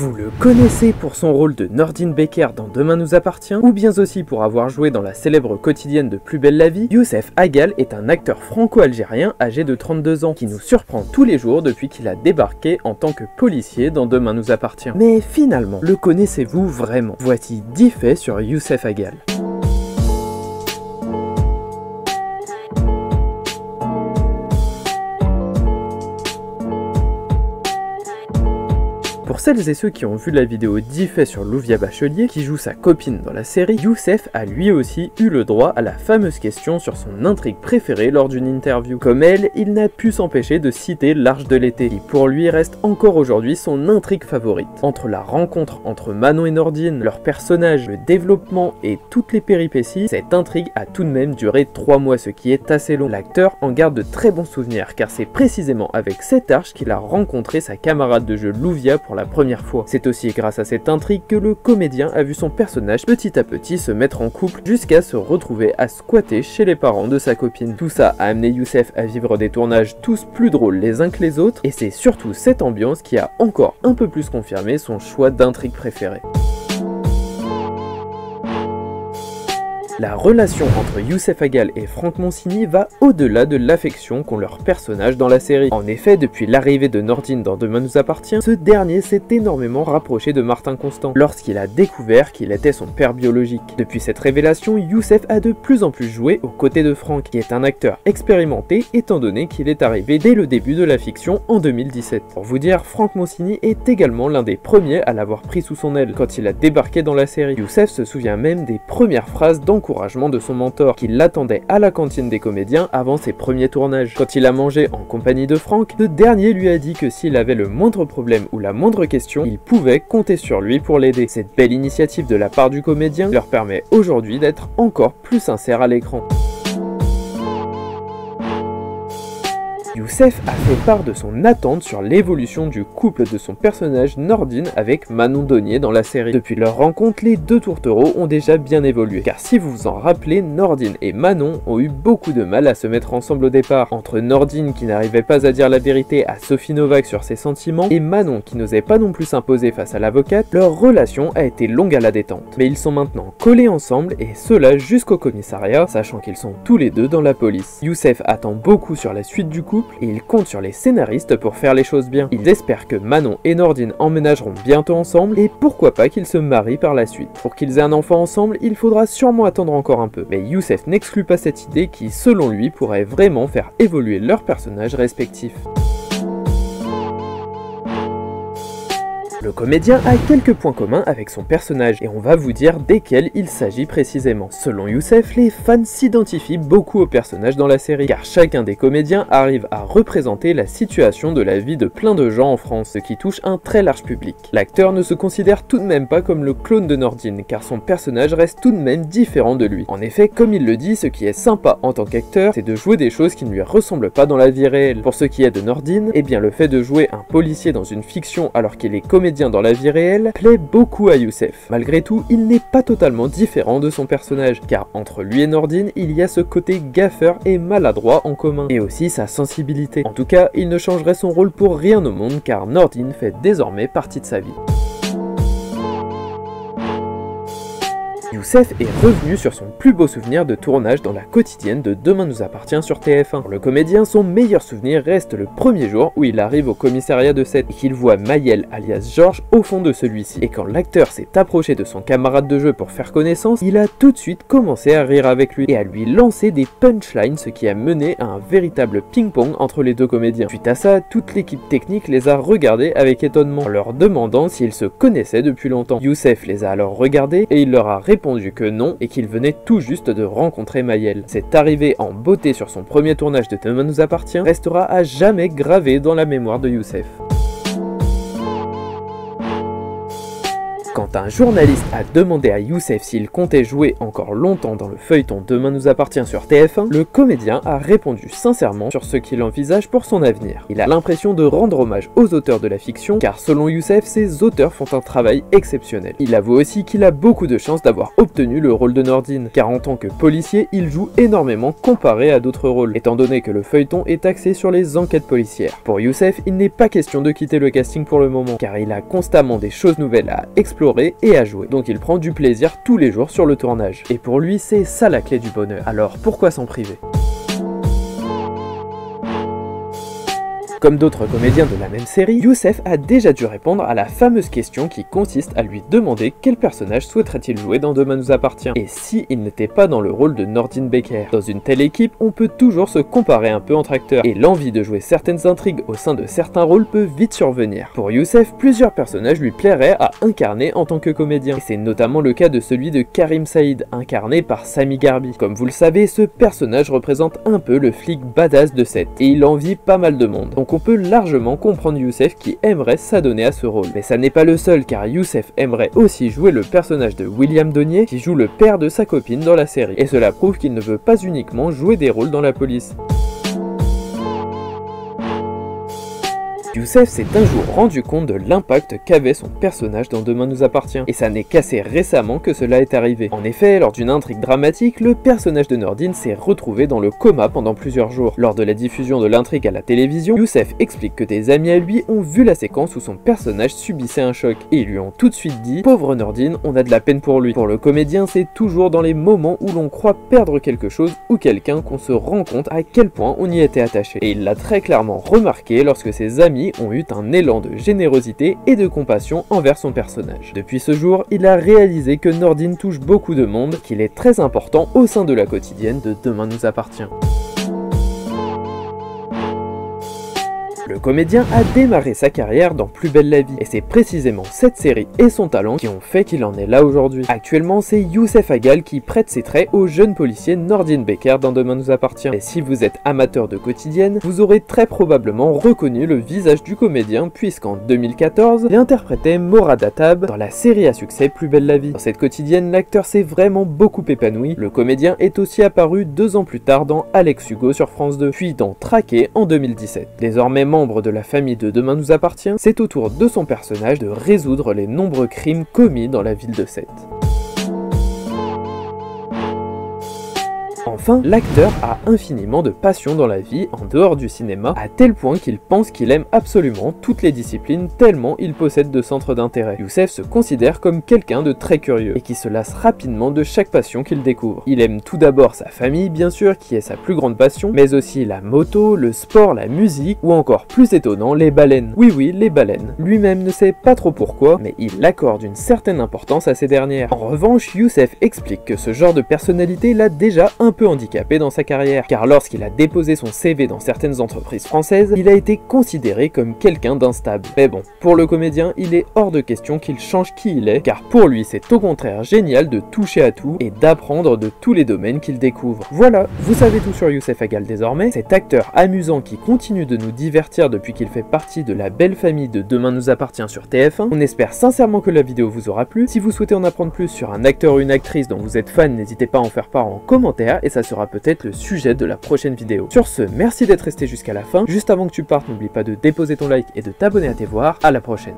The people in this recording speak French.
Vous le connaissez pour son rôle de Nordine Becker dans Demain nous appartient, ou bien aussi pour avoir joué dans la célèbre quotidienne de Plus belle la vie, Youssef Agal est un acteur franco-algérien âgé de 32 ans qui nous surprend tous les jours depuis qu'il a débarqué en tant que policier dans Demain nous appartient. Mais finalement, le connaissez-vous vraiment? Voici 10 faits sur Youssef Agal. Pour celles et ceux qui ont vu la vidéo 10 faits sur Louvia Bachelier, qui joue sa copine dans la série, Youssef a lui aussi eu le droit à la fameuse question sur son intrigue préférée lors d'une interview. Comme elle, il n'a pu s'empêcher de citer L'Arche de l'été, qui pour lui reste encore aujourd'hui son intrigue favorite. Entre la rencontre entre Manon et Nordine, leur personnage, le développement et toutes les péripéties, cette intrigue a tout de même duré 3 mois, ce qui est assez long. L'acteur en garde de très bons souvenirs, car c'est précisément avec cette arche qu'il a rencontré sa camarade de jeu Louvia pour la première fois. C'est aussi grâce à cette intrigue que le comédien a vu son personnage petit à petit se mettre en couple jusqu'à se retrouver à squatter chez les parents de sa copine. Tout ça a amené Youssef à vivre des tournages tous plus drôles les uns que les autres et c'est surtout cette ambiance qui a encore un peu plus confirmé son choix d'intrigue préférée. La relation entre Youssef Agal et Franck Monsigny va au-delà de l'affection qu'ont leurs personnages dans la série. En effet, depuis l'arrivée de Nordine dans Demain nous appartient, ce dernier s'est énormément rapproché de Martin Constant lorsqu'il a découvert qu'il était son père biologique. Depuis cette révélation, Youssef a de plus en plus joué aux côtés de Franck, qui est un acteur expérimenté étant donné qu'il est arrivé dès le début de la fiction en 2017. Pour vous dire, Franck Monsigny est également l'un des premiers à l'avoir pris sous son aile quand il a débarqué dans la série. Youssef se souvient même des premières phrases d'encouragement de son mentor qui l'attendait à la cantine des comédiens avant ses premiers tournages. Quand il a mangé en compagnie de Franck, ce dernier lui a dit que s'il avait le moindre problème ou la moindre question, il pouvait compter sur lui pour l'aider. Cette belle initiative de la part du comédien leur permet aujourd'hui d'être encore plus sincères à l'écran. Youssef a fait part de son attente sur l'évolution du couple de son personnage Nordine avec Manon Donnier dans la série. Depuis leur rencontre, les deux tourtereaux ont déjà bien évolué. Car si vous vous en rappelez, Nordine et Manon ont eu beaucoup de mal à se mettre ensemble au départ. Entre Nordine qui n'arrivait pas à dire la vérité à Sophie Novak sur ses sentiments et Manon qui n'osait pas non plus s'imposer face à l'avocate, leur relation a été longue à la détente. Mais ils sont maintenant collés ensemble et cela jusqu'au commissariat, sachant qu'ils sont tous les deux dans la police. Youssef attend beaucoup sur la suite du couple et il compte sur les scénaristes pour faire les choses bien. Ils espèrent que Manon et Nordine emménageront bientôt ensemble et pourquoi pas qu'ils se marient par la suite. Pour qu'ils aient un enfant ensemble, il faudra sûrement attendre encore un peu. Mais Youssef n'exclut pas cette idée qui, selon lui, pourrait vraiment faire évoluer leurs personnages respectifs. Le comédien a quelques points communs avec son personnage et on va vous dire desquels il s'agit précisément. Selon Youssef, les fans s'identifient beaucoup au personnage dans la série car chacun des comédiens arrive à représenter la situation de la vie de plein de gens en France, ce qui touche un très large public. L'acteur ne se considère tout de même pas comme le clone de Nordine car son personnage reste tout de même différent de lui. En effet, comme il le dit, ce qui est sympa en tant qu'acteur, c'est de jouer des choses qui ne lui ressemblent pas dans la vie réelle. Pour ce qui est de Nordine, eh bien le fait de jouer un policier dans une fiction alors qu'il est comédien dans la vie réelle plaît beaucoup à Youssef. Malgré tout, il n'est pas totalement différent de son personnage, car entre lui et Nordine, il y a ce côté gaffeur et maladroit en commun, et aussi sa sensibilité. En tout cas, il ne changerait son rôle pour rien au monde, car Nordine fait désormais partie de sa vie. Youssef est revenu sur son plus beau souvenir de tournage dans la quotidienne de Demain nous appartient sur TF1. Pour le comédien, son meilleur souvenir reste le premier jour où il arrive au commissariat de Sète et qu'il voit Mayel alias Georges au fond de celui-ci. Et quand l'acteur s'est approché de son camarade de jeu pour faire connaissance, il a tout de suite commencé à rire avec lui et à lui lancer des punchlines, ce qui a mené à un véritable ping-pong entre les deux comédiens. Suite à ça, toute l'équipe technique les a regardés avec étonnement, en leur demandant s'ils se connaissaient depuis longtemps. Youssef les a alors regardés et il leur a répondu que non et qu'il venait tout juste de rencontrer Mayel. Cette arrivée en beauté sur son premier tournage de Demain nous appartient restera à jamais gravé dans la mémoire de Youssef. Quand un journaliste a demandé à Youssef s'il comptait jouer encore longtemps dans le feuilleton Demain nous appartient sur TF1, le comédien a répondu sincèrement sur ce qu'il envisage pour son avenir. Il a l'impression de rendre hommage aux auteurs de la fiction, car selon Youssef, ces auteurs font un travail exceptionnel. Il avoue aussi qu'il a beaucoup de chance d'avoir obtenu le rôle de Nordine, car en tant que policier, il joue énormément comparé à d'autres rôles, étant donné que le feuilleton est axé sur les enquêtes policières. Pour Youssef, il n'est pas question de quitter le casting pour le moment, car il a constamment des choses nouvelles à explorer et à jouer, donc il prend du plaisir tous les jours sur le tournage. Et pour lui, c'est ça la clé du bonheur. Alors pourquoi s'en priver? Comme d'autres comédiens de la même série, Youssef a déjà dû répondre à la fameuse question qui consiste à lui demander quel personnage souhaiterait-il jouer dans Demain nous appartient, et si il n'était pas dans le rôle de Nordine Baker. Dans une telle équipe, on peut toujours se comparer un peu entre acteurs, et l'envie de jouer certaines intrigues au sein de certains rôles peut vite survenir. Pour Youssef, plusieurs personnages lui plairaient à incarner en tant que comédien, et c'est notamment le cas de celui de Karim Saïd, incarné par Sami Garbi. Comme vous le savez, ce personnage représente un peu le flic badass de cette, et il envie pas mal de monde on peut largement comprendre Youssef qui aimerait s'adonner à ce rôle. Mais ça n'est pas le seul car Youssef aimerait aussi jouer le personnage de William Donnier qui joue le père de sa copine dans la série. Et cela prouve qu'il ne veut pas uniquement jouer des rôles dans la police. Youssef s'est un jour rendu compte de l'impact qu'avait son personnage dans Demain nous appartient, et ça n'est qu'assez récemment que cela est arrivé. En effet, lors d'une intrigue dramatique, le personnage de Nordine s'est retrouvé dans le coma pendant plusieurs jours. Lors de la diffusion de l'intrigue à la télévision, Youssef explique que des amis à lui ont vu la séquence où son personnage subissait un choc, et ils lui ont tout de suite dit « Pauvre Nordine, on a de la peine pour lui ». Pour le comédien, c'est toujours dans les moments où l'on croit perdre quelque chose ou quelqu'un qu'on se rend compte à quel point on y était attaché. Et il l'a très clairement remarqué lorsque ses amis ont eu un élan de générosité et de compassion envers son personnage. Depuis ce jour, il a réalisé que Nordine touche beaucoup de monde, qu'il est très important au sein de la quotidienne de Demain nous appartient. Le comédien a démarré sa carrière dans Plus belle la vie, et c'est précisément cette série et son talent qui ont fait qu'il en est là aujourd'hui. Actuellement, c'est Youssef Agal qui prête ses traits au jeune policier Nordine Becker dans Demain nous appartient. Et si vous êtes amateur de quotidienne, vous aurez très probablement reconnu le visage du comédien puisqu'en 2014, il interprétait Morad Atab dans la série à succès Plus belle la vie. Dans cette quotidienne, l'acteur s'est vraiment beaucoup épanoui. Le comédien est aussi apparu deux ans plus tard dans Alex Hugo sur France 2, puis dans Traqué en 2017. Désormais membre de la famille de Demain nous appartient, c'est au tour de son personnage de résoudre les nombreux crimes commis dans la ville de Sète. Enfin, l'acteur a infiniment de passion dans la vie en dehors du cinéma, à tel point qu'il pense qu'il aime absolument toutes les disciplines tellement il possède de centres d'intérêt. Youssef se considère comme quelqu'un de très curieux et qui se lasse rapidement de chaque passion qu'il découvre. Il aime tout d'abord sa famille bien sûr, qui est sa plus grande passion, mais aussi la moto, le sport, la musique ou encore plus étonnant, les baleines. Oui oui, les baleines. Lui-même ne sait pas trop pourquoi, mais il accorde une certaine importance à ces dernières. En revanche, Youssef explique que ce genre de personnalité l'a déjà un peu handicapé dans sa carrière, car lorsqu'il a déposé son CV dans certaines entreprises françaises, il a été considéré comme quelqu'un d'instable. Mais bon, pour le comédien, il est hors de question qu'il change qui il est, car pour lui c'est au contraire génial de toucher à tout et d'apprendre de tous les domaines qu'il découvre. Voilà, vous savez tout sur Youssef Agal désormais, cet acteur amusant qui continue de nous divertir depuis qu'il fait partie de la belle famille de Demain nous appartient sur TF1. On espère sincèrement que la vidéo vous aura plu. Si vous souhaitez en apprendre plus sur un acteur ou une actrice dont vous êtes fan, n'hésitez pas à en faire part en commentaire et ça sera peut-être le sujet de la prochaine vidéo. Sur ce, merci d'être resté jusqu'à la fin. Juste avant que tu partes, n'oublie pas de déposer ton like et de t'abonner à tes voir. À la prochaine.